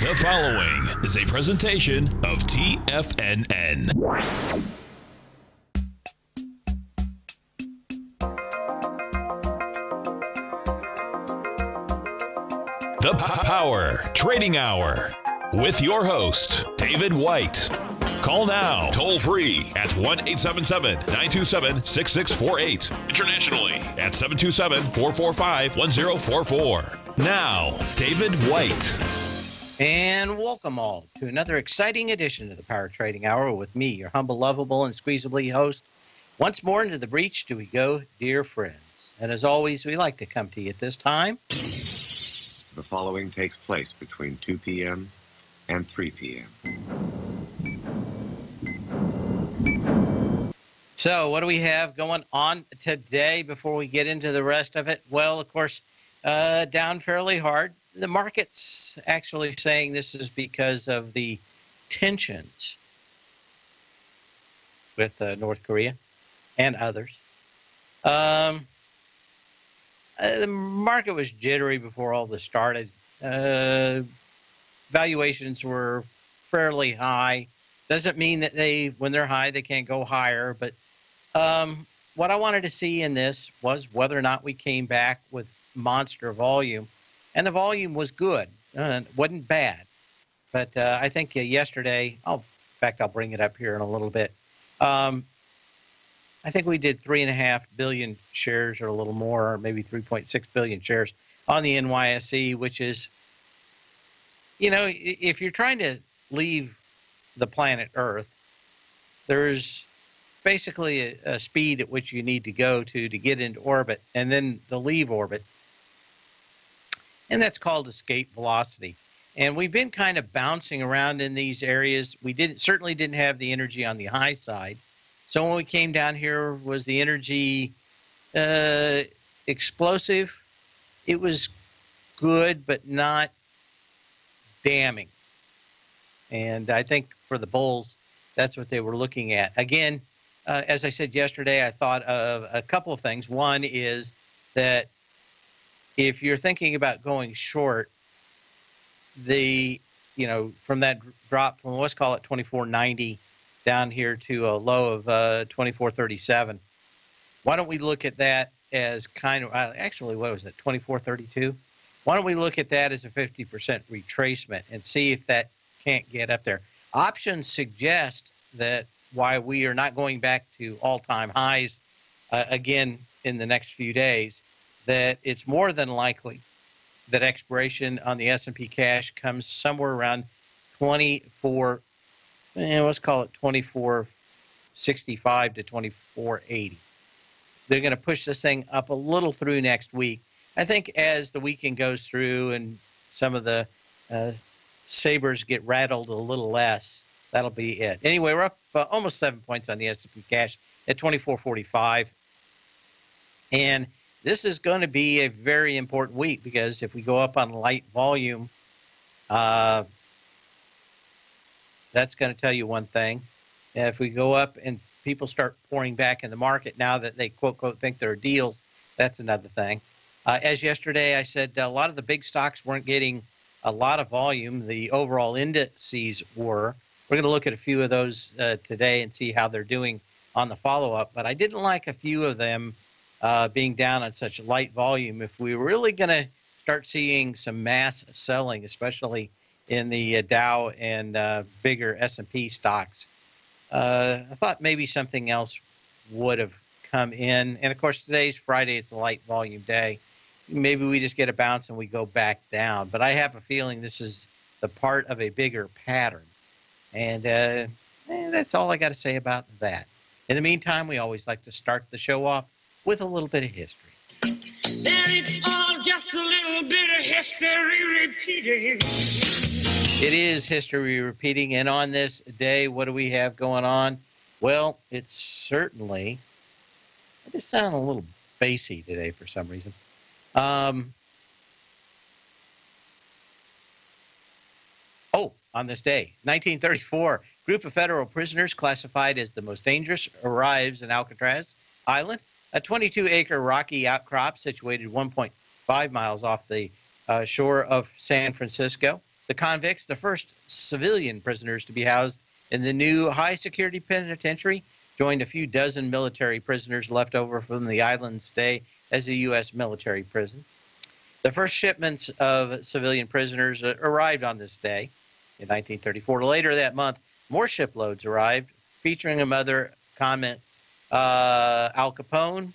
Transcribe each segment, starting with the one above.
The following is a presentation of TFNN. The Power Trading Hour with your host, David White. Call now, toll free at 1 877 927 6648. Internationally at 727 445 1044. Now, David White. And welcome all to another exciting edition of the Power Trading Hour with me, your humble, lovable, and squeezably host. Once more into the breach do we go, dear friends. And as always, we like to come to you at this time. The following takes place between 2 p.m. and 3 p.m. So, what do we have going on today before we get into the rest of it? Well, of course, uh, down fairly hard. The market's actually saying this is because of the tensions with uh, North Korea and others. Um, uh, the market was jittery before all this started. Uh, valuations were fairly high. Doesn't mean that they, when they're high, they can't go higher. But um, what I wanted to see in this was whether or not we came back with monster volume, and the volume was good. Uh, wasn't bad. But uh, I think uh, yesterday, oh, in fact, I'll bring it up here in a little bit. Um, I think we did three and a half billion shares or a little more, or maybe 3.6 billion shares on the NYSE, which is, you know, if you're trying to leave the planet Earth, there's basically a, a speed at which you need to go to to get into orbit and then to leave orbit. And that's called escape velocity. And we've been kind of bouncing around in these areas. We didn't certainly didn't have the energy on the high side. So when we came down here, was the energy uh, explosive? It was good, but not damning. And I think for the Bulls, that's what they were looking at. Again, uh, as I said yesterday, I thought of a couple of things. One is that if you're thinking about going short, the you know from that drop from let's call it 2490 down here to a low of uh, 2437. Why don't we look at that as kind of uh, actually what was it 2432? Why don't we look at that as a 50% retracement and see if that can't get up there? Options suggest that why we are not going back to all-time highs uh, again in the next few days, that it's more than likely that expiration on the S&P cash comes somewhere around 24 eh, let's call it 2465 to 2480 they're going to push this thing up a little through next week. I think as the weekend goes through and some of the uh, sabers get rattled a little less that'll be it. Anyway we're up uh, almost seven points on the s&p cash at 2445 and this is going to be a very important week because if we go up on light volume, uh, that's going to tell you one thing. If we go up and people start pouring back in the market now that they quote quote think there are deals, that's another thing. Uh, as yesterday I said, a lot of the big stocks weren't getting a lot of volume. The overall indices were. We're going to look at a few of those uh, today and see how they're doing on the follow up. But I didn't like a few of them uh, being down on such light volume. If we're really going to start seeing some mass selling, especially in the uh, Dow and uh, bigger S&P stocks, uh, I thought maybe something else would have come in. And of course, today's Friday; it's a light volume day. Maybe we just get a bounce and we go back down. But I have a feeling this is the part of a bigger pattern. And uh, eh, that's all I got to say about that. In the meantime, we always like to start the show off with a little bit of history. Then it's all just a little bit of history repeating. It is history repeating, and on this day, what do we have going on? Well, it's certainly. I just sound a little bassy today for some reason. Um, oh, on this day, 1934, group of federal prisoners classified as the most dangerous arrives in Alcatraz Island a 22 acre rocky outcrop situated 1.5 miles off the uh, shore of San Francisco. the convicts, the first civilian prisoners to be housed in the new high security penitentiary, joined a few dozen military prisoners left over from the island stay as a U.S. military prison. The first shipments of civilian prisoners uh, arrived on this day in 1934. Later that month, more shiploads arrived, featuring among other comments uh, Al Capone,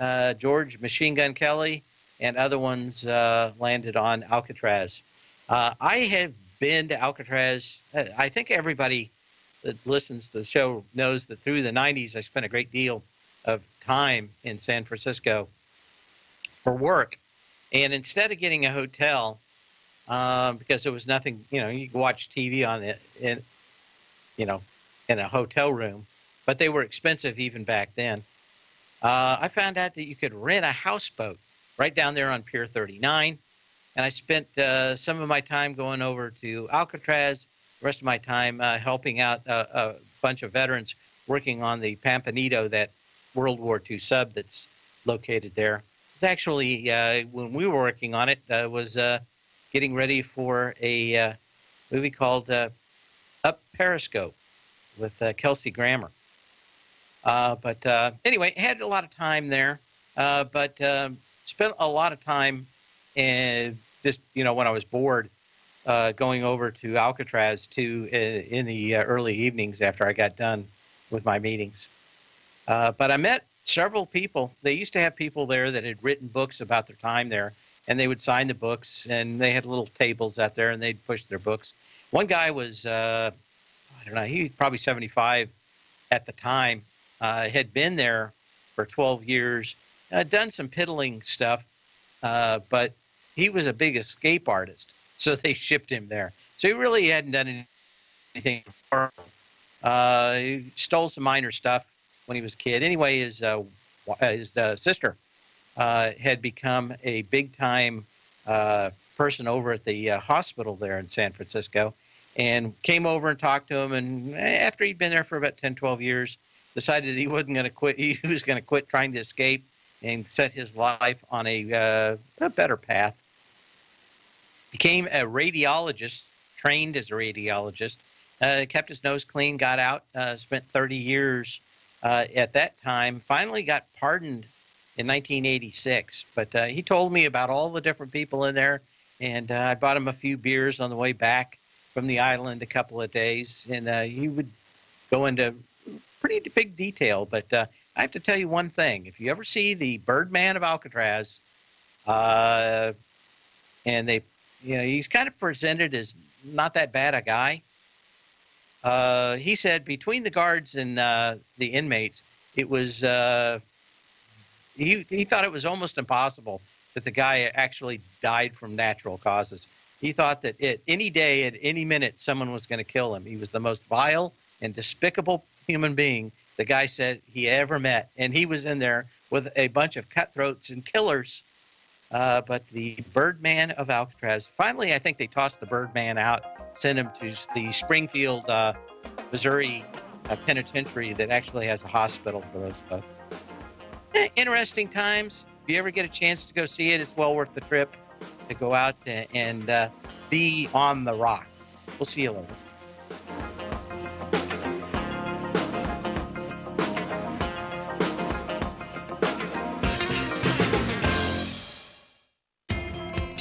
uh, George Machine Gun Kelly, and other ones uh, landed on Alcatraz. Uh, I have been to Alcatraz. Uh, I think everybody that listens to the show knows that through the 90s, I spent a great deal of time in San Francisco for work. And instead of getting a hotel, um, because there was nothing, you know, you could watch TV on it, in, you know, in a hotel room, but they were expensive even back then. Uh, I found out that you could rent a houseboat right down there on Pier 39. And I spent uh, some of my time going over to Alcatraz, the rest of my time uh, helping out a, a, bunch of veterans working on the Pampanito, that World War II sub that's located there. It's actually, uh, when we were working on it, uh, was uh, getting ready for a movie called Up Periscope with Kelsey Grammer. But anyway, had a lot of time there, but um, spent a lot of time and just you know when I was bored, uh, going over to Alcatraz to uh, in the uh, early evenings after I got done with my meetings. Uh, but I met several people. They used to have people there that had written books about their time there, and they would sign the books, and they had little tables out there, and they'd push their books. One guy was uh, I don't know, he was probably 75 at the time. Uh, had been there for 12 years, done some piddling stuff, but he was a big escape artist, so they shipped him there. So he really hadn't done anything. Uh, he stole some minor stuff when he was a kid. Anyway, his uh, his uh, sister uh, had become a big time uh, person over at the uh, hospital there in San Francisco, and came over and talked to him. And after he'd been there for about 10, 12 years, decided he wasn't going to quit. He was going to quit trying to escape and set his life on a, a better path became a radiologist, trained as a radiologist, uh, kept his nose clean, got out, uh, spent 30 years uh, at that time, finally got pardoned in 1986. But uh, he told me about all the different people in there, and uh, I bought him a few beers on the way back from the island a couple of days, and uh, he would go into pretty big detail. But I have to tell you one thing: if you ever see the Birdman of Alcatraz, and they you know, he's kind of presented as not that bad a guy. Uh, he said between the guards and uh, the inmates, it was uh, he he thought it was almost impossible that the guy actually died from natural causes. He thought that at any day, at any minute, someone was going to kill him. He was the most vile and despicable human being the guy said he ever met, and he was in there with a bunch of cutthroats and killers uh, but the Birdman of Alcatraz, finally, I think they tossed the Birdman out, sent him to the Springfield, uh, Missouri uh, penitentiary that actually has a hospital for those folks. Eh, interesting times. If you ever get a chance to go see it, it's well worth the trip to go out and uh, be on the rock. We'll see you later.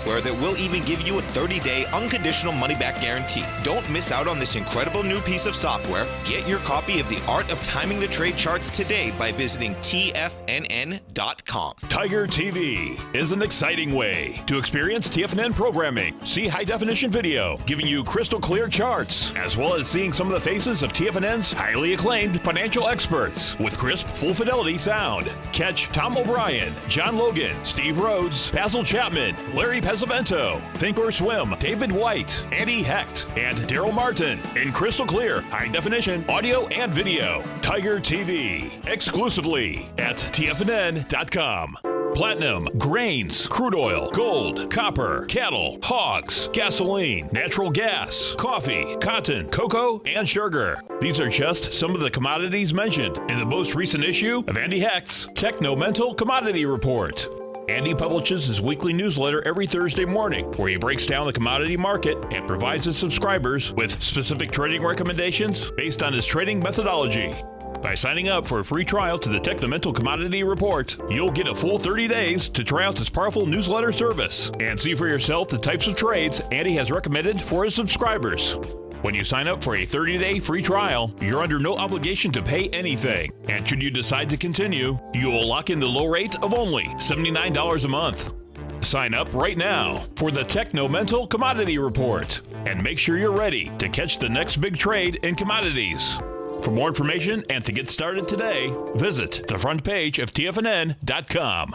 software that will even give you a 30-day unconditional money-back guarantee. Don't miss out on this incredible new piece of software. Get your copy of The Art of Timing the Trade Charts today by visiting tfnn.com. Tiger TV is an exciting way to experience TFNN programming. See high definition video, giving you crystal clear charts, as well as seeing some of the faces of TFNN's highly acclaimed financial experts with crisp, full fidelity sound. Catch Tom O'Brien, John Logan, Steve Rhodes, Basil Chapman, Larry Pesavento, Think or Swim, David White, Andy Hecht, and Daryl Martin in crystal clear, high definition audio and video. Tiger TV, exclusively at TFNN.com. Platinum, grains, crude oil, gold, copper, cattle, hogs, gasoline, natural gas, coffee, cotton, cocoa, and sugar. These are just some of the commodities mentioned in the most recent issue of Andy Hecht's Technomental Commodity Report. Andy publishes his weekly newsletter every Thursday morning, where he breaks down the commodity market and provides his subscribers with specific trading recommendations based on his trading methodology. By signing up for a free trial to the Technomental Commodity Report, you'll get a full 30 days to try out this powerful newsletter service and see for yourself the types of trades Andy has recommended for his subscribers. When you sign up for a 30 day free trial, you're under no obligation to pay anything. And should you decide to continue, you will lock in the low rate of only $79 a month. Sign up right now for the Technomental Commodity Report and make sure you're ready to catch the next big trade in commodities. For more information and to get started today, visit the front page of TFNN.com.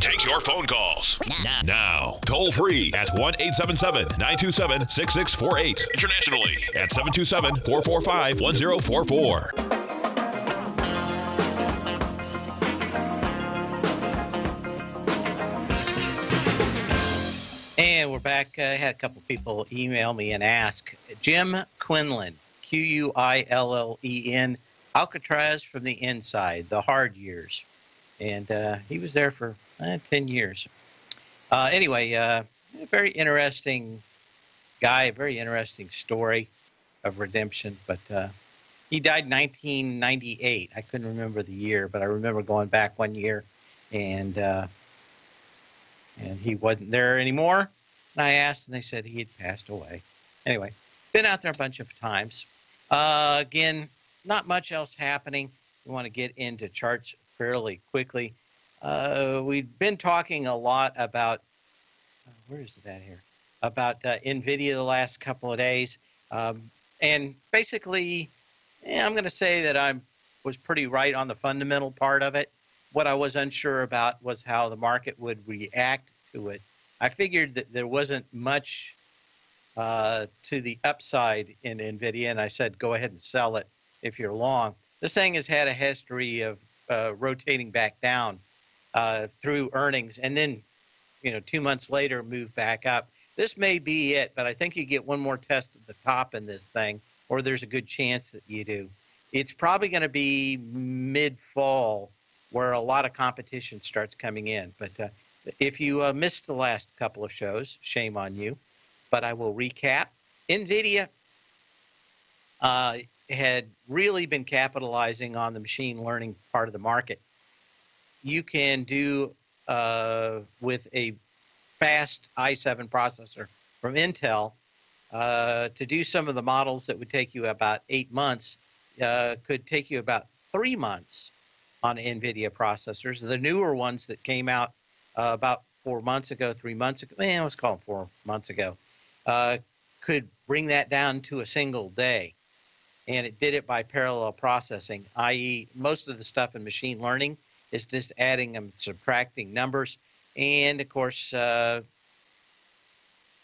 takes your phone calls. Now, now toll free at 1 877 927 6648. Internationally at 727 445 1044. And we're back. I had a couple people email me and ask Jim Quillen, Q U I L L E N, Alcatraz from the inside, the hard years. And uh, he was there for uh, 10 years. Uh, anyway, uh, a very interesting guy, a very interesting story of redemption. But uh, he died in 1998. I couldn't remember the year, but I remember going back one year and uh, and he wasn't there anymore. And I asked, and they said he had passed away. Anyway, been out there a bunch of times. Again, not much else happening. We want to get into charts fairly quickly. Uh, we've been talking a lot about uh, where is it at here? About uh, NVIDIA the last couple of days, um, and basically, yeah, I'm going to say that I was pretty right on the fundamental part of it. What I was unsure about was how the market would react to it. I figured that there wasn't much uh, to the upside in NVIDIA, and I said, go ahead and sell it if you're long. This thing has had a history of uh, rotating back down uh, through earnings, and then, you know, two months later, move back up. This may be it, but I think you get one more test at the top in this thing, or there's a good chance that you do. It's probably going to be mid-fall where a lot of competition starts coming in. But uh, if you uh, missed the last couple of shows, shame on you. But I will recap. NVIDIA uh, had really been capitalizing on the machine learning part of the market. You can do uh, with a fast i7 processor from Intel uh, to do some of the models that would take you about eight months, uh, could take you about three months on NVIDIA processors. The newer ones that came out uh, about four months ago, three months ago, man, let's call four months ago, uh, could bring that down to a single day. And it did it by parallel processing, i.e., most of the stuff in machine learning is just adding and subtracting numbers. And of course, uh,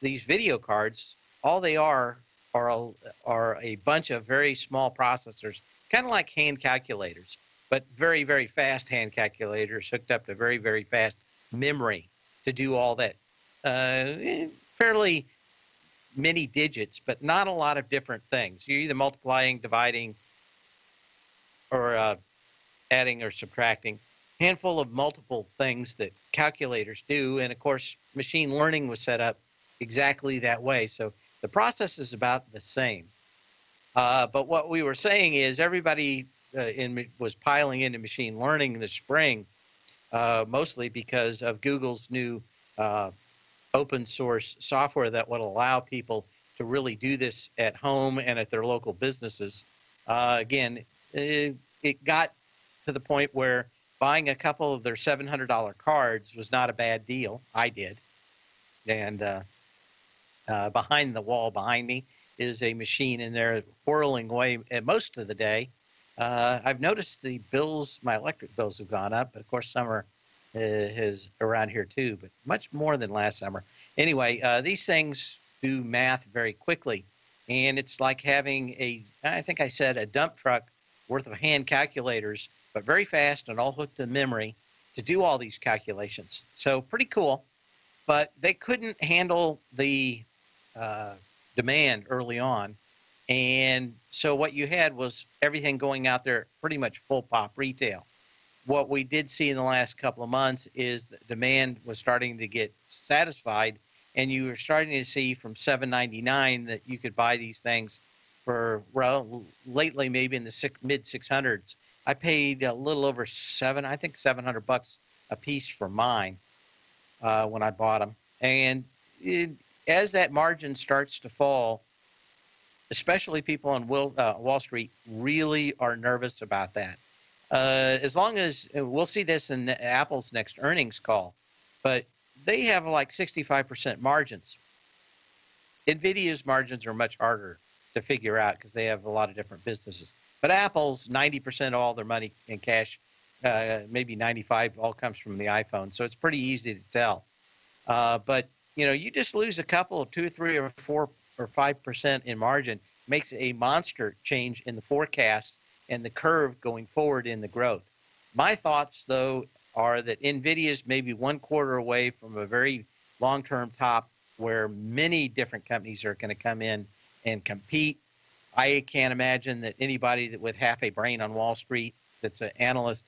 these video cards, all they are are a, are a bunch of very small processors, kind of like hand calculators but very, very fast hand calculators hooked up to very, very fast memory to do all that uh, eh, fairly many digits, but not a lot of different things. You're either multiplying, dividing, or uh, adding or subtracting. Handful of multiple things that calculators do, and of course, machine learning was set up exactly that way. So the process is about the same. Uh, but what we were saying is everybody uh, in was piling into machine learning this spring, uh, mostly because of Google's new uh, open source software that would allow people to really do this at home and at their local businesses. Uh, again, it, it got to the point where buying a couple of their $700 cards was not a bad deal. I did. And uh, uh, behind the wall behind me is a machine in there whirling away most of the day. Uh, I've noticed the bills, my electric bills have gone up, but of course some uh, is around here too, but much more than last summer. Anyway, uh, these things do math very quickly, and it's like having a, I think I said a dump truck worth of hand calculators, but very fast and all hooked to memory to do all these calculations. So pretty cool, but they couldn't handle the uh, demand early on. And so what you had was everything going out there pretty much full pop retail. What we did see in the last couple of months is that demand was starting to get satisfied, and you were starting to see from 7.99 that you could buy these things for well, lately maybe in the six, mid 600s. I paid a little over seven, I think 700 bucks a piece for mine uh, when I bought them, and it, as that margin starts to fall, especially people on Will, uh, Wall Street really are nervous about that. Uh, as long as we'll see this in Apple's next earnings call, but they have like 65% margins. NVIDIA's margins are much harder to figure out because they have a lot of different businesses. But Apple's 90% of all their money in cash, uh, maybe 95, all comes from the iPhone. So it's pretty easy to tell. Uh, but you know, you just lose a couple of two, three, or four or five percent in margin makes a monster change in the forecast and the curve going forward in the growth. My thoughts, though, are that NVIDIA is maybe one quarter away from a very long-term top where many different companies are going to come in and compete. I can't imagine that anybody that with half a brain on Wall Street that's an analyst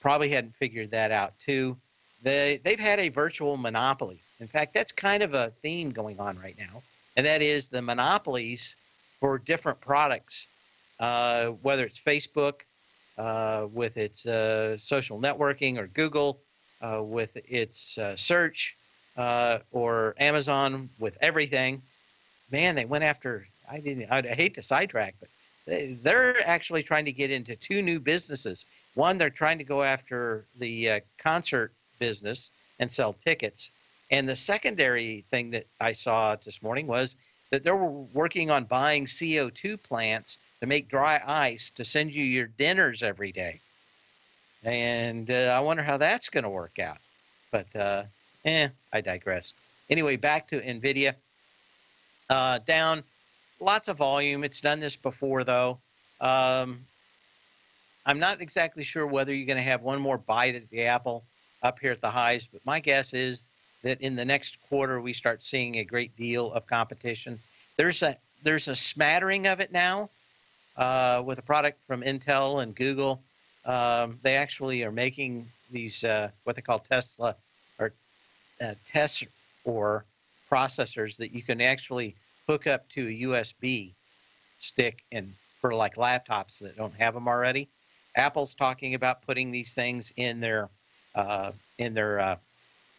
probably hadn't figured that out too. They they've had a virtual monopoly in fact, that's kind of a theme going on right now, and that is the monopolies for different products, uh, whether it's Facebook uh, with its uh, social networking or Google with its search or Amazon with everything. Man, they went after. I didn't. I'd hate to sidetrack, but they, they're actually trying to get into two new businesses. One, they're trying to go after the concert business and sell tickets and the secondary thing that I saw this morning was that they were working on buying CO2 plants to make dry ice to send you your dinners every day. And uh, I wonder how that's going to work out. But, uh, eh, I digress. Anyway, back to NVIDIA. Uh, down lots of volume. It's done this before, though. Um, I'm not exactly sure whether you're going to have one more bite at the apple up here at the highs, but my guess is that in the next quarter we start seeing a great deal of competition. There's a there's a smattering of it now uh, with a product from Intel and Google. Um, they actually are making these uh, what they call Tesla or uh, test or processors that you can actually hook up to a USB stick and for like laptops that don't have them already. Apple's talking about putting these things in their uh, in their uh,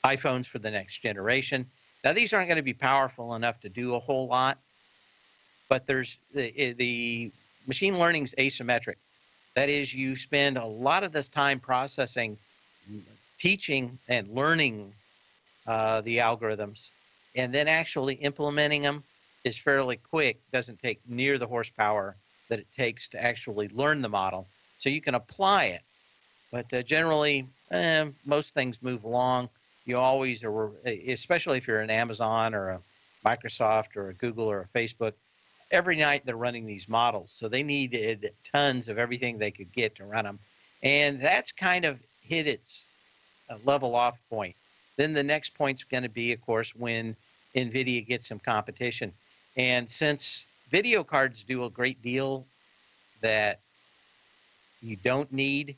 iPhones for the next generation. Now, these aren't going to be powerful enough to do a whole lot, but there's the, eh, the machine learning is asymmetric. That is, you spend a lot of this time processing, teaching, and learning uh, the algorithms, and then actually implementing them is fairly quick. Doesn't take near the horsepower that it takes to actually learn the model. So you can apply it, but uh, generally, eh, most things move along you always are, especially if you're an Amazon or a Microsoft or a Google or a Facebook, every night they're running these models. So they needed tons of everything they could get to run them. And that's kind of hit its uh, level off point. Then the next point's going to be, of course, when NVIDIA gets some competition. And since video cards do a great deal that you don't need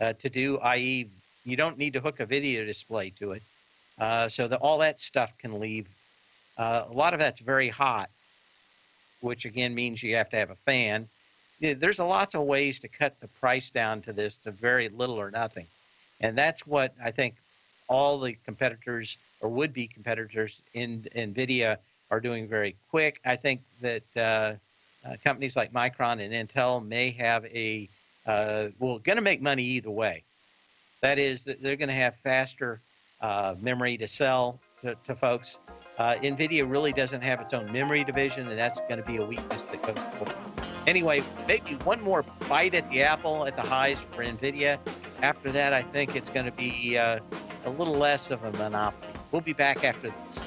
uh, to do, i.e., you don't need to hook a video display to it. Uh, so that all that stuff can leave. Uh, a lot of that's very hot, which again means you have to have a fan. There's a lots of ways to cut the price down to this to very little or nothing, and that's what I think all the competitors or would-be competitors in NVIDIA are doing very quick. I think that uh, uh, companies like Micron and Intel may have a uh, well, going to make money either way. That is, that they're going to have faster uh, memory to sell to, to folks. Uh, NVIDIA really doesn't have its own memory division, and that's going to be a weakness that goes forward. Anyway, maybe one more bite at the apple at the highs for NVIDIA. After that, I think it's going to be uh, a little less of a monopoly. We'll be back after this.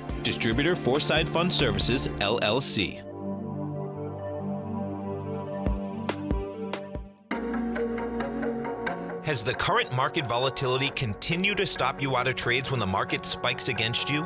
Distributor Foreside Fund Services, LLC. Has the current market volatility continued to stop you out of trades when the market spikes against you?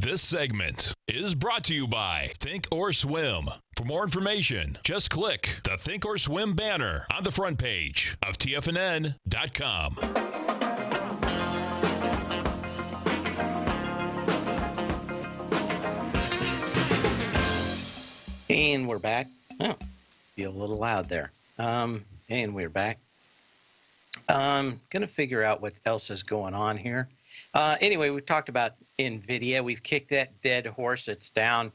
This segment is brought to you by Think or Swim. For more information, just click the Think or Swim banner on the front page of TFNN.com. And we're back. Oh, feel a little loud there. Um, and we're back. Um, gonna figure out what else is going on here. Uh, anyway, we've talked about NVIDIA. We've kicked that dead horse. It's down.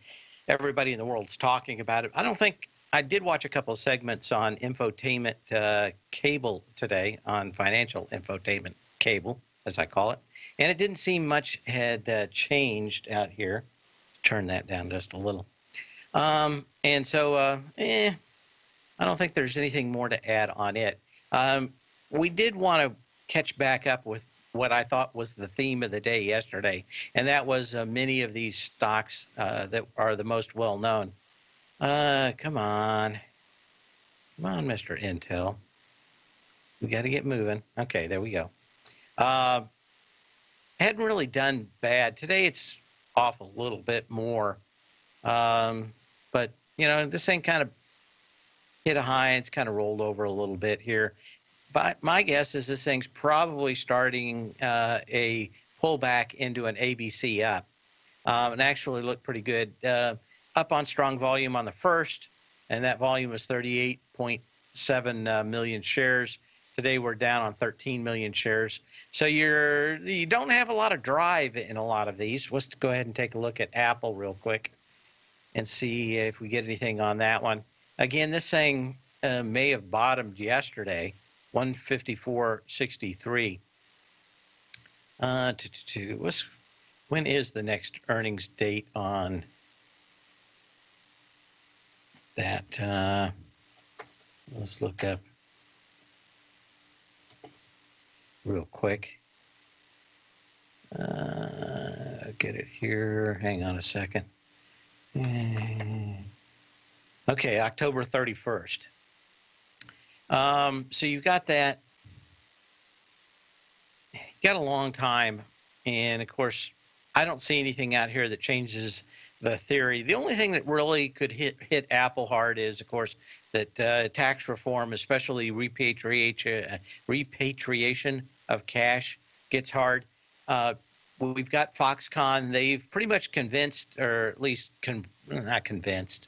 Everybody in the world's talking about it. I don't think I did watch a couple of segments on infotainment uh, cable today, on financial infotainment cable, as I call it, and it didn't seem much had uh, changed out here. turn that down just a little. Um, and so, uh, eh, I don't think there's anything more to add on it. Um, we did want to catch back up with what I thought was the theme of the day yesterday, and that was uh, many of these stocks uh, that are the most well known. Uh, come on. Come on, Mr. Intel. We got to get moving. Okay, there we go. Uh, hadn't really done bad. Today it's off a little bit more. Um, but, you know, this thing kind of hit a high. It's kind of rolled over a little bit here. But my guess is this thing's probably starting uh, a pullback into an ABC up um, and actually looked pretty good. Uh, up on strong volume on the first, and that volume was 38.7 uh, million shares. Today we're down on 13 million shares. So you're you don't have a lot of drive in a lot of these. Let's go ahead and take a look at Apple real quick and see if we get anything on that one. Again, this thing uh, may have bottomed yesterday, 154.63. Uh, what's, when is the next earnings date on that? Uh, let's look up real quick. Uh, get it here. Hang on a second. Okay, October 31st. Um, so you've got that. You got a long time, and of course, I don't see anything out here that changes the theory. The only thing that really could hit hit Apple hard is, of course, that uh, tax reform, especially repatriation, repatriation of cash, gets hard. Uh, we've got Foxconn. They've pretty much convinced, or at least con- not convinced,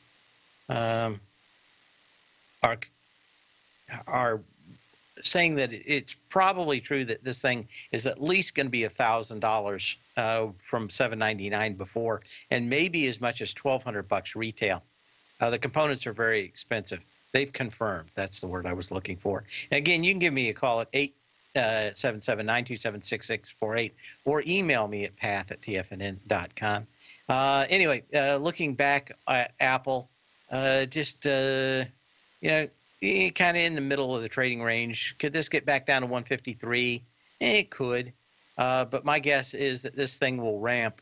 um, are are saying that it's probably true that this thing is at least going to be a thousand dollars uh, from seven ninety nine before, and maybe as much as twelve hundred bucks retail. Uh, the components are very expensive. They've confirmed. That's the word I was looking for. And again, you can give me a call at eight uh, or email me at path at tfnn.com. Uh, anyway, uh, looking back at Apple, just you know, kind of in the middle of the trading range. Could this get back down to 153? It could, uh, but my guess is that this thing will ramp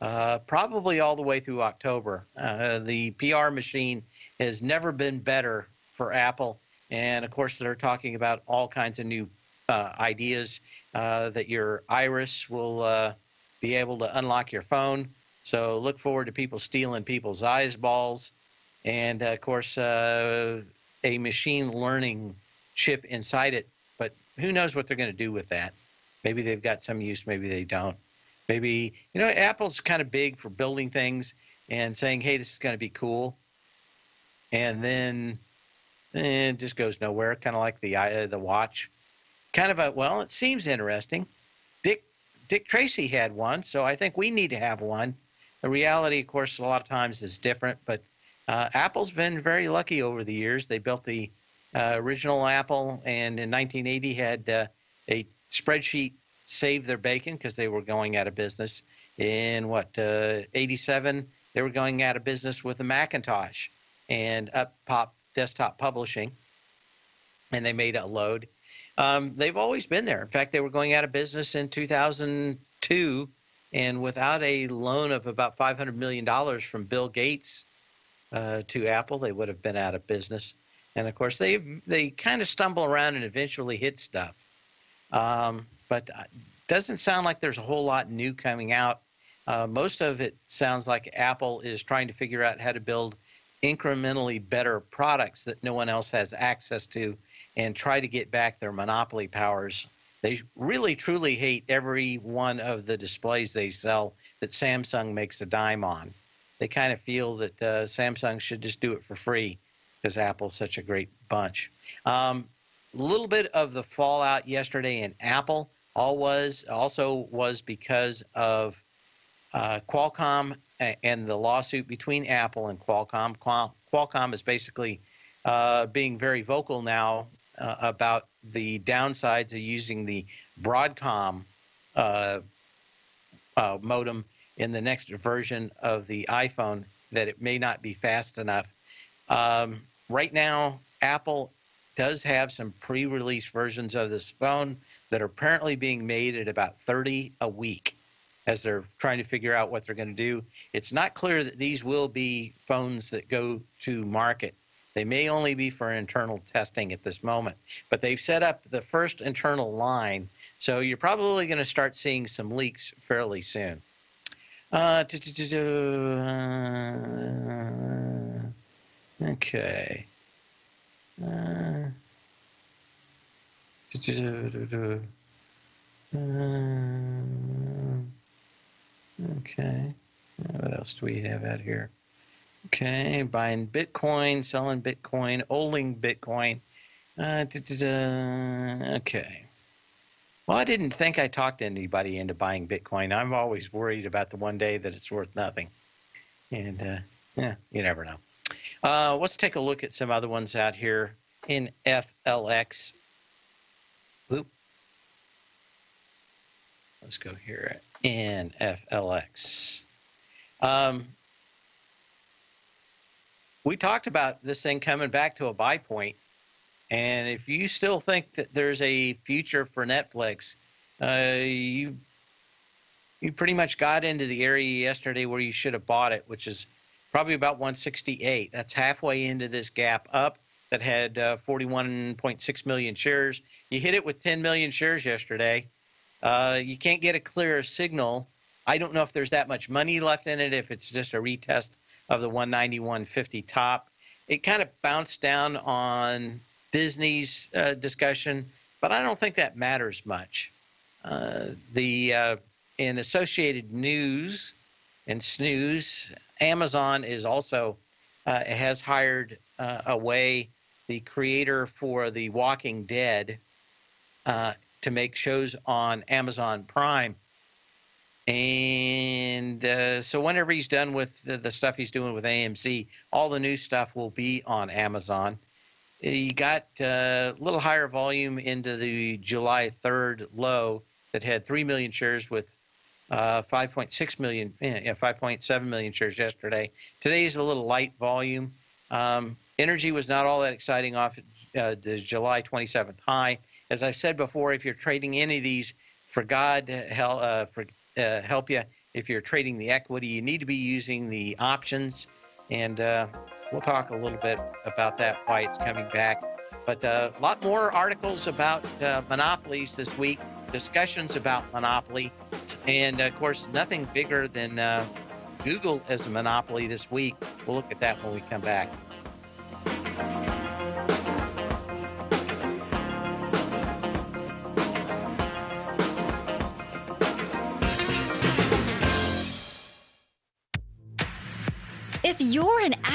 uh, probably all the way through October. Uh, the PR machine has never been better for Apple, and of course they're talking about all kinds of new uh, ideas that your iris will be able to unlock your phone. So look forward to people stealing people's eyes balls and uh, of course uh, a machine learning chip inside it. But who knows what they're going to do with that? Maybe they've got some use, maybe they don't. Maybe you know Apple's kind of big for building things and saying, "Hey, this is going to be cool," and then eh, it just goes nowhere. Kind of like the uh, the watch. Kind of a well, it seems interesting. Dick Dick Tracy had one, so I think we need to have one. The reality, of course, a lot of times is different, but uh, Apple's been very lucky over the years. They built the uh, original Apple, and in 1980 had uh, a spreadsheet save their bacon because they were going out of business. In what 87, uh, they were going out of business with the Macintosh and up pop desktop publishing, and they made a load. Um, they've always been there. In fact, they were going out of business in 2002, and without a loan of about 500 million dollars from Bill Gates uh, to Apple, they would have been out of business. And of course, they they kind of stumble around and eventually hit stuff. Um, but uh, doesn't sound like there's a whole lot new coming out. Uh, most of it sounds like Apple is trying to figure out how to build incrementally better products that no one else has access to and try to get back their monopoly powers. They really truly hate every one of the displays they sell that Samsung makes a dime on they kind of feel that uh, Samsung should just do it for free because Apple's such a great bunch. A um, little bit of the fallout yesterday in Apple all was also was because of uh, Qualcomm and the lawsuit between Apple and Qualcomm. Qual- Qualcomm is basically uh, being very vocal now uh, about the downsides of using the Broadcom uh, uh, modem in the next version of the iPhone that it may not be fast enough. Um, right now, Apple does have some pre-release versions of this phone that are apparently being made at about 30 a week as they're trying to figure out what they're going to do. It's not clear that these will be phones that go to market. They may only be for internal testing at this moment, but they've set up the first internal line, so you're probably going to start seeing some leaks fairly soon. Uh, okay. Uh, okay. What else do we have out here? Okay, buying Bitcoin, selling Bitcoin, holding Bitcoin. Uh, okay. Well, I didn't think I talked anybody into buying Bitcoin. I'm always worried about the one day that it's worth nothing. And uh, yeah, you never know. Uh, let's take a look at some other ones out here in FLX. Oop. Let's go here in FLX. Um, we talked about this thing coming back to a buy point, and if you still think that there's a future for Netflix, uh, you you pretty much got into the area yesterday where you should have bought it, which is probably about 168. That's halfway into this gap up that had uh, 41.6 million shares. You hit it with 10 million shares yesterday. Uh, you can't get a clear signal. I don't know if there's that much money left in it, if it's just a retest of the 191.50 top. It kind of bounced down on Disney's uh, discussion, but I don't think that matters much. Uh, the uh, in Associated News and Snooze, Amazon is also uh, has hired uh, away the creator for The Walking Dead to make shows on Amazon Prime. And uh, so, whenever he's done with the, the, stuff he's doing with AMC, all the new stuff will be on Amazon. He got uh, a little higher volume into the July 3rd low that had 3 million shares with uh, 5.6 million, yeah, 5.7 million shares yesterday. Today's a little light volume. Um, energy was not all that exciting off uh, the July 27th high. As I've said before, if you're trading any of these, for God hell, uh, for, uh, help you, if you're trading the equity, you need to be using the options. And uh, we'll talk a little bit about that, why it's coming back. But a uh, lot more articles about uh, monopolies this week, discussions about monopoly, and of course, nothing bigger than Google as a monopoly this week. We'll look at that when we come back.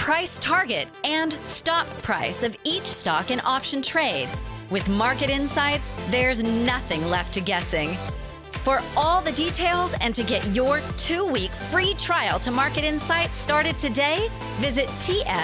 price target, and stop price of each stock in option trade. With market insights, there's nothing left to guessing. For all the details and to get your two week free trial to Market Insights started today, visit TFNN.com.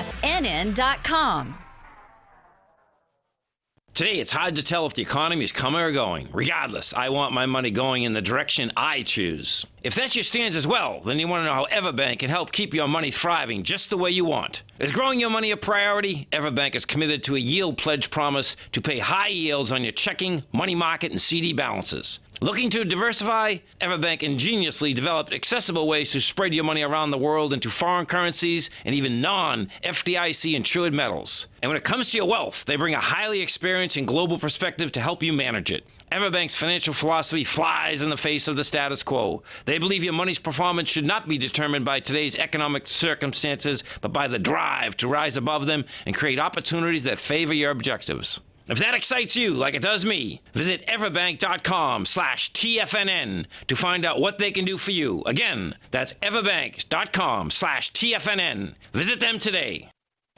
Today, it's hard to tell if the economy is coming or going. Regardless, I want my money going in the direction I choose. If that's your stance as well, then you want to know how Everbank can help keep your money thriving just the way you want. Is growing your money a priority? Everbank is committed to a yield pledge promise to pay high yields on your checking, money market, and CD balances. Looking to diversify? Everbank ingeniously developed accessible ways to spread your money around the world into foreign currencies and even non FDIC insured metals. And when it comes to your wealth, they bring a highly experienced and global perspective to help you manage it. Everbank's financial philosophy flies in the face of the status quo. They believe your money's performance should not be determined by today's economic circumstances, but by the drive to rise above them and create opportunities that favor your objectives. If that excites you like it does me, visit everbank.com slash TFNN to find out what they can do for you. Again, that's everbank.com slash TFNN. Visit them today.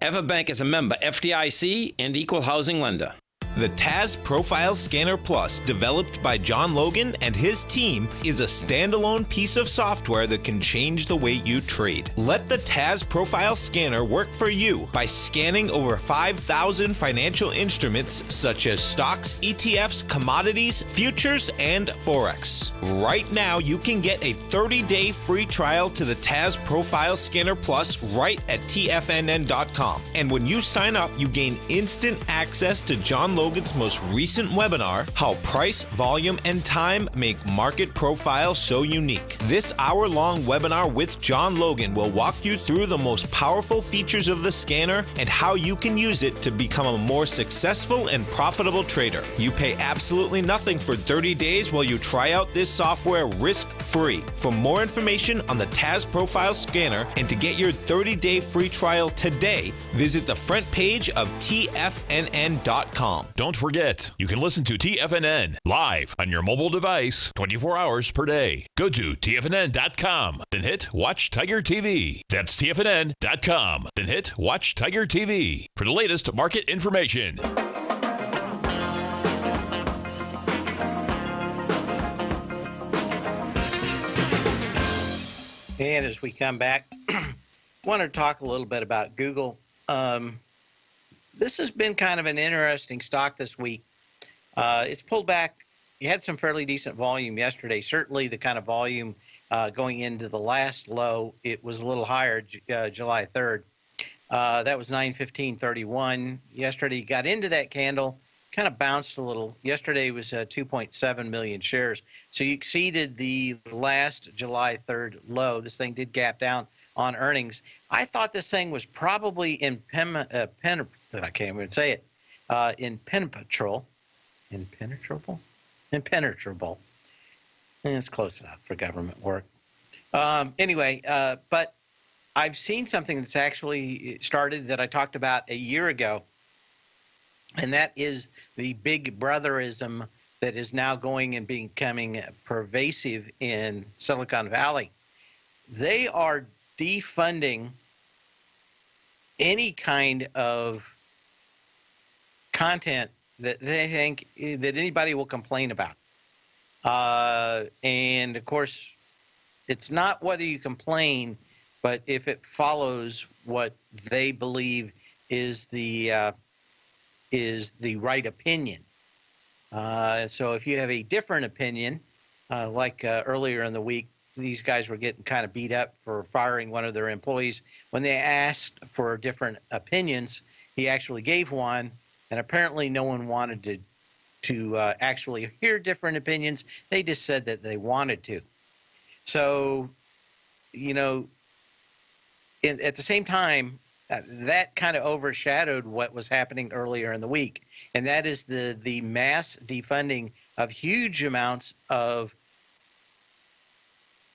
Everbank is a member FDIC and equal housing lender. The TAS Profile Scanner Plus, developed by John Logan and his team, is a standalone piece of software that can change the way you trade. Let the TAS Profile Scanner work for you by scanning over 5,000 financial instruments such as stocks, ETFs, commodities, futures, and Forex. Right now, you can get a 30 day free trial to the TAS Profile Scanner Plus right at TFNN.com. And when you sign up, you gain instant access to John Logan Logan's most recent webinar, How Price, Volume, and Time Make Market Profile So Unique. This hour long webinar with John Logan will walk you through the most powerful features of the scanner and how you can use it to become a more successful and profitable trader. You pay absolutely nothing for 30 days while you try out this software risk free. For more information on the TAS Profile Scanner and to get your 30 day free trial today, visit the front page of TFNN.com. Don't forget, you can listen to TFNN live on your mobile device 24 hours per day. Go to TFNN.com, then hit Watch Tiger TV. That's TFNN.com, then hit Watch Tiger TV for the latest market information. And as we come back, want to talk a little bit about Google. Um, this has been kind of an interesting stock this week. Uh, it's pulled back. You had some fairly decent volume yesterday. Certainly, the kind of volume uh, going into the last low, it was a little higher, uh, July 3rd. Uh, that was 915.31. Yesterday, got into that candle, kind of bounced a little. Yesterday was uh, 2.7 million shares. So you exceeded the last July 3rd low. This thing did gap down on earnings. I thought this thing was probably in pen, uh, pen, I can't even say it, uh, impenetrable, impenetrable, impenetrable. And it's close enough for government work. Um, anyway, uh, but I've seen something that's actually started that I talked about a year ago, and that is the big brotherism that is now going and becoming pervasive in Silicon Valley. They are defunding any kind of content that they think that anybody will complain about. Uh, and of course, it's not whether you complain, but if it follows what they believe is the uh, is the right opinion. Uh, so if you have a different opinion, uh, like uh, earlier in the week, these guys were getting kind of beat up for firing one of their employees. When they asked for different opinions, he actually gave one, and apparently no one wanted to to uh, actually hear different opinions. They just said that they wanted to. So, you know, in, at the same time, uh, that kind of overshadowed what was happening earlier in the week, and that is the the mass defunding of huge amounts of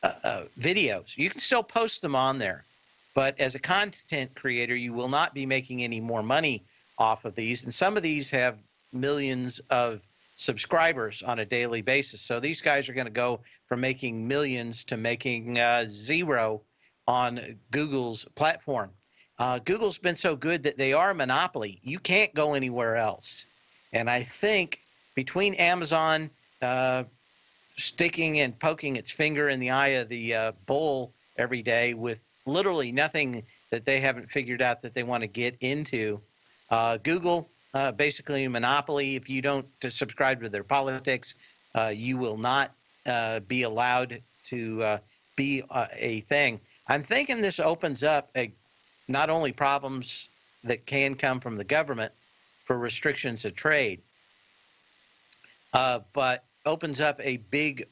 uh, uh, videos. You can still post them on there, but as a content creator, you will not be making any more money off of these. And some of these have millions of subscribers on a daily basis. So these guys are going to go from making millions to making uh, zero on Google's platform. Uh, Google's been so good that they are a monopoly. You can't go anywhere else. And I think between Amazon, uh, sticking and poking its finger in the eye of the uh, bull every day with literally nothing that they haven't figured out that they want to get into. Uh, Google, uh, basically a monopoly. If you don't subscribe to their politics, uh, you will not uh, be allowed to uh, be a thing. I'm thinking this opens up a, not only problems that can come from the government for restrictions of trade, but opens up a big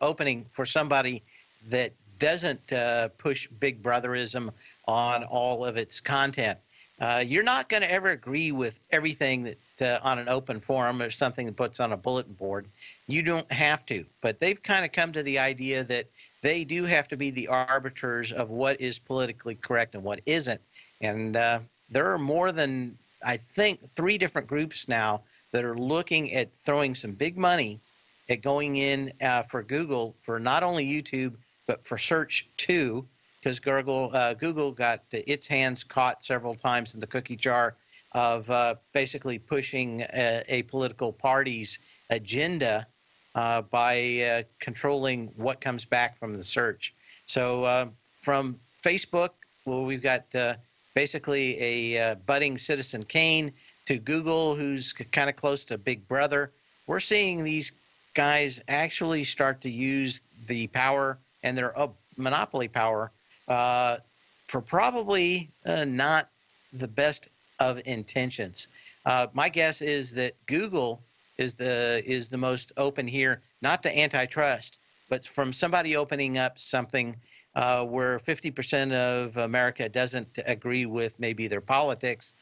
opening for somebody that doesn't uh, push big brotherism on all of its content. Uh, you're not going to ever agree with everything that uh, on an open forum or something that puts on a bulletin board. You don't have to, but they've kind of come to the idea that they do have to be the arbiters of what is politically correct and what isn't. And uh, there are more than I think three different groups now that are looking at throwing some big money at going in uh, for Google for not only YouTube but for search too, because Google uh, Google got its hands caught several times in the cookie jar of uh, basically pushing a, a, political party's agenda uh, by uh, controlling what comes back from the search. So uh, from Facebook, well, we've got uh, basically a budding Citizen Kane to Google, who's kind of close to Big Brother. We're seeing these guys actually start to use the power and their uh, monopoly power uh, for probably uh, not the best of intentions. Uh, my guess is that Google is the is the most open here, not to antitrust, but from somebody opening up something uh, where 50% of America doesn't agree with maybe their politics.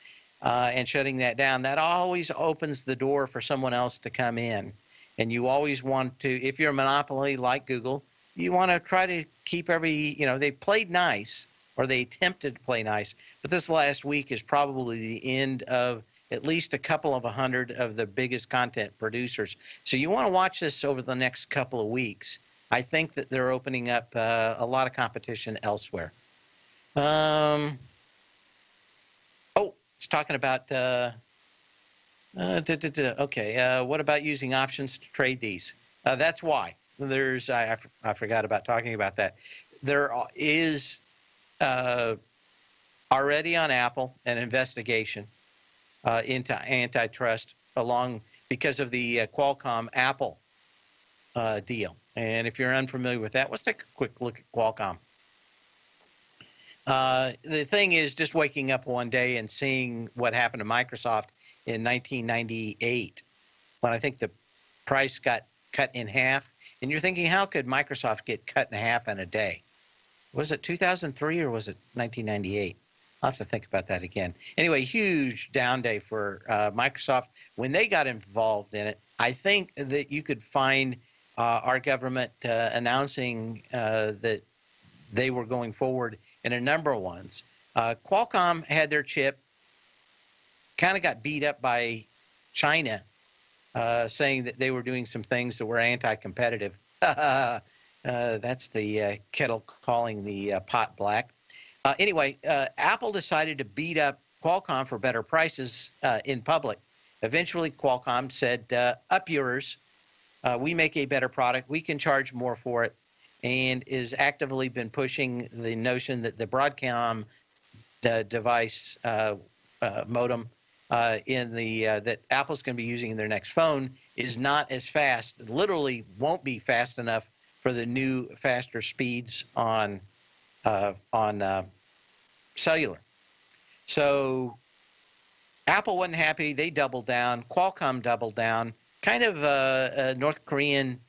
Uh, and shutting that down, that always opens the door for someone else to come in. And you always want to, if you're a monopoly like Google, you want to try to keep every, you know, they played nice or they attempted to play nice, but this last week is probably the end of at least a couple of a hundred of the biggest content producers. So you want to watch this over the next couple of weeks. I think that they're opening up uh, a lot of competition elsewhere. Um, oh, it's talking about. Uh, uh, da, da, da, okay, uh, what about using options to trade these? Uh, that's why there's I, I forgot about talking about that. There is uh, already on Apple an investigation uh, into antitrust along because of the uh, Qualcomm Apple uh, deal. And if you're unfamiliar with that, let's take a quick look at Qualcomm. Uh, the thing is, just waking up one day and seeing what happened to Microsoft in 1998, when I think the price got cut in half and you're thinking, how could Microsoft get cut in half in a day? Was it 2003 or was it 1998? I'll have to think about that again. Anyway, huge down day for uh, Microsoft. When they got involved in it, I think that you could find uh, our government uh, announcing uh, that they were going forward in a number of ones. Uh, Qualcomm had their chip, kind of got beat up by China uh, saying that they were doing some things that were anti-competitive. uh, that's the uh, kettle calling the uh, pot black. Uh, anyway, Apple decided to beat up Qualcomm for better prices in public. Eventually, Qualcomm said, "Up yours. we make a better product. We can charge more for it." And is actively been pushing the notion that the Broadcom device modem uh, in the uh, that Apple's going to be using in their next phone is not as fast. Literally, won't be fast enough for the new faster speeds on uh, on uh, cellular. So Apple wasn't happy. They doubled down. Qualcomm doubled down. Kind of a, a North Korean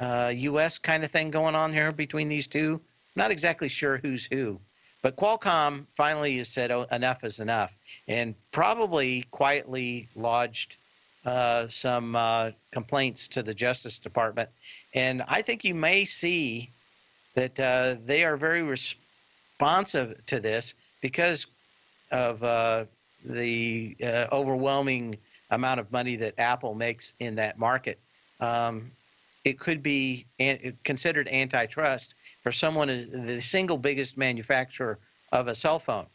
U.S. Uh, kind of thing going on here between these two. Not exactly sure who's who. But Qualcomm finally said oh, enough is enough, and probably quietly lodged uh, some uh, complaints to the Justice Department. And I think you may see that uh, they are very responsive to this because of uh, the uh, overwhelming amount of money that Apple makes in that market. Um, it could be an- considered antitrust for someone the single biggest manufacturer of a cell phone.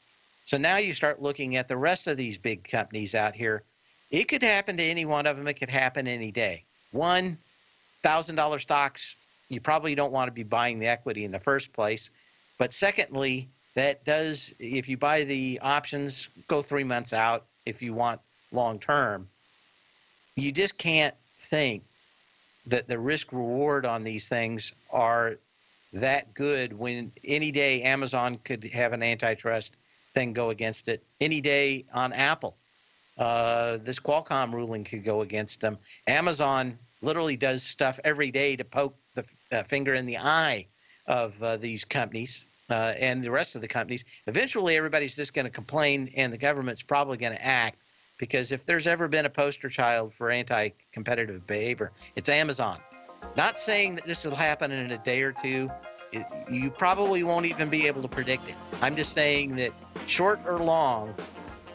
So now you start looking at the rest of these big companies out here. It could happen to any one of them. It could happen any day. One thousand dollar stocks, you probably don't want to be buying the equity in the first place. But secondly, that does if you buy the options, go three months out if you want long term. You just can't think that the risk reward on these things are that good when any day Amazon could have an antitrust thing go against it. Any day on Apple, uh, this Qualcomm ruling could go against them. Amazon literally does stuff every day to poke the uh, finger in the eye of uh, these companies uh, and the rest of the companies. Eventually, everybody's just going to complain, and the government's probably going to act because if there's ever been a poster child for anti competitive behavior, it's Amazon. Not saying that this will happen in a day or two. It, you probably won't even be able to predict it. I'm just saying that short or long,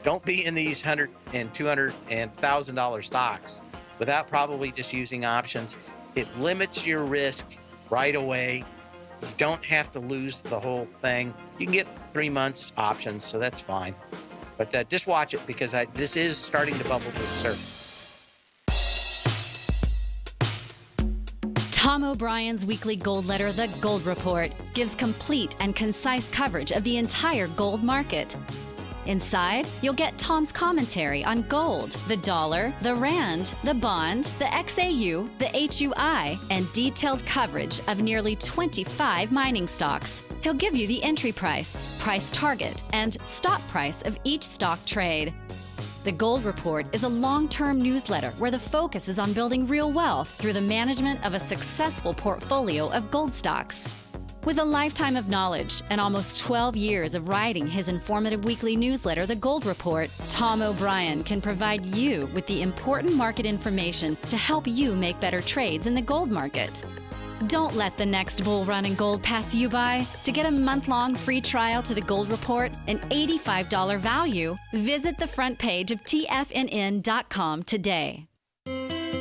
don't be in these hundred and two hundred and thousand dollar stocks without probably just using options. It limits your risk right away. You don't have to lose the whole thing. You can get three months options, so that's fine. But uh, just watch it because I, this is starting to bubble to the surface. Tom O'Brien's weekly gold letter, The Gold Report, gives complete and concise coverage of the entire gold market. Inside, you'll get Tom's commentary on gold, the dollar, the rand, the bond, the XAU, the HUI, and detailed coverage of nearly 25 mining stocks. He'll give you the entry price, price target, and stop price of each stock trade. The Gold Report is a long term newsletter where the focus is on building real wealth through the management of a successful portfolio of gold stocks. With a lifetime of knowledge and almost 12 years of writing his informative weekly newsletter, The Gold Report, Tom O'Brien can provide you with the important market information to help you make better trades in the gold market. Don't let the next bull run in gold pass you by. To get a month long free trial to the Gold Report, an $85 value, visit the front page of TFNN.com today.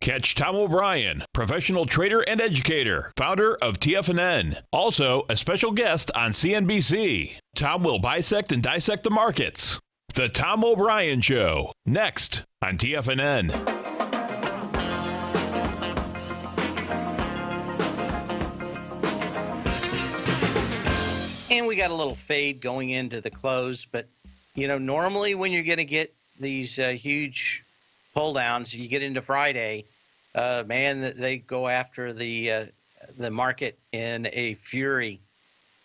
Catch Tom O'Brien, professional trader and educator, founder of TFNN, also a special guest on CNBC. Tom will bisect and dissect the markets. The Tom O'Brien Show, next on TFNN. And we got a little fade going into the close, but you know, normally when you're going to get these uh, huge pull downs, you get into Friday, uh, man, they go after the uh, the market in a fury,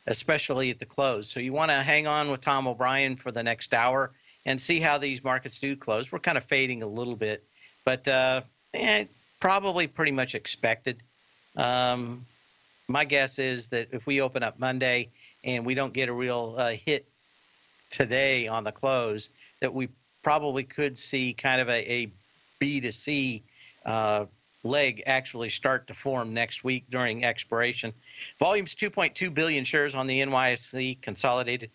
especially at the close. So you want to hang on with Tom O'Brien for the next hour and see how these markets do close. We're kind of fading a little bit, but uh, eh, probably pretty much expected. Um, my guess is that if we open up Monday and we don't get a real uh, hit today on the close, that we probably could see kind of a, a B to C uh, leg actually start to form next week during expiration. Volume's 2.2 billion shares on the NYSE consolidated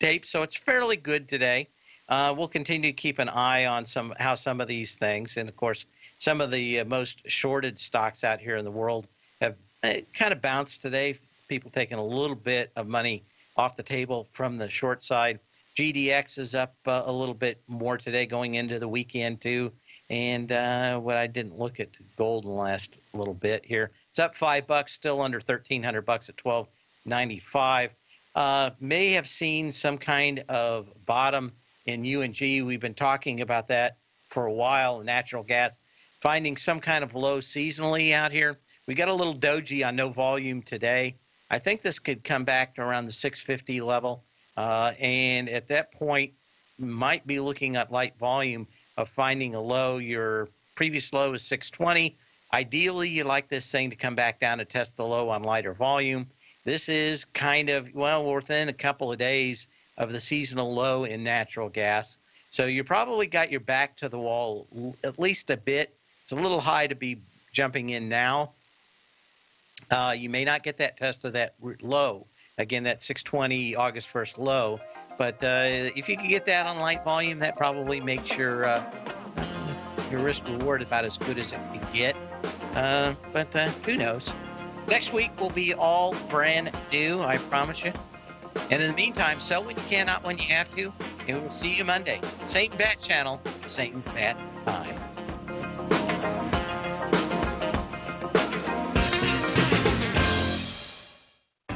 tape, so it's fairly good today. uh, we'll continue to keep an eye on some how some of these things, and of course, some of the uh, most shorted stocks out here in the world have uh, kind of bounced today. People taking a little bit of money off the table from the short side. GDX is up uh, a little bit more today, going into the weekend too. And uh, what I didn't look at gold in the last little bit here, it's up five bucks, still under thirteen hundred bucks at twelve ninety five. Uh, may have seen some kind of bottom in UNG. We've been talking about that for a while. Natural gas finding some kind of low seasonally out here. We got a little doji on no volume today. I think this could come back to around the 650 level. Uh, and at that point, might be looking at light volume of finding a low. Your previous low is 620. Ideally, you like this thing to come back down to test the low on lighter volume. This is kind of, well, within a couple of days of the seasonal low in natural gas. So you probably got your back to the wall at least a bit. It's a little high to be jumping in now. Uh, you may not get that test of that low. Again, that 620 August 1st low. But uh, if you can get that on light volume, that probably makes your uh, your risk reward about as good as it can get. Uh, but uh, who knows? Next week will be all brand new, I promise you. And in the meantime, sell when you can, not when you have to. And we'll see you Monday. Same bat channel, same bat time.